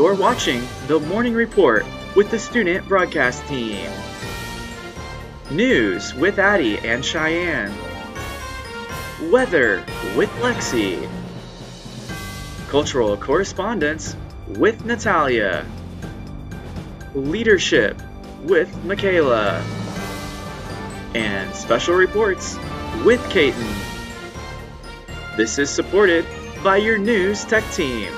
You're watching the Morning Report with the student broadcast team. News with Addie and Cheyenne. Weather with Lexi. Cultural correspondence with Natalia. Leadership with Michaela. And special reports with Caton. This is supported by your news tech team.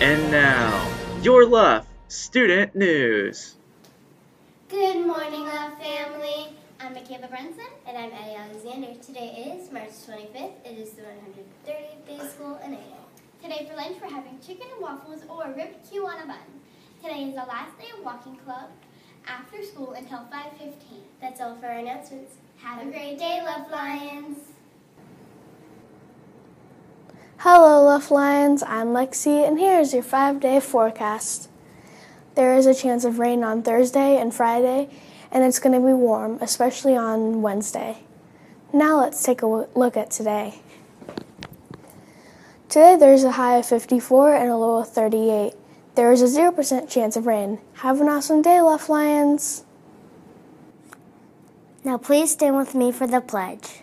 And now, your Luff Student News. Good morning, Luff family. I'm Michaela Brunson. And I'm Eddie Alexander. Today is March 25th. It is the 130th day of school in Ada. Today for lunch we're having chicken and waffles or ripped Q on a bun. Today is the last day of walking club after school until 5.15. That's all for our announcements. Have a great day, Luff Lions. Hello, Luff Lions. I'm Lexi, and here is your five day forecast. There is a chance of rain on Thursday and Friday, and it's going to be warm, especially on Wednesday. Now let's take a look at today. Today there's a high of 54 and a low of 38. There is a 0% chance of rain. Have an awesome day, Luff Lions. Now please stand with me for the pledge.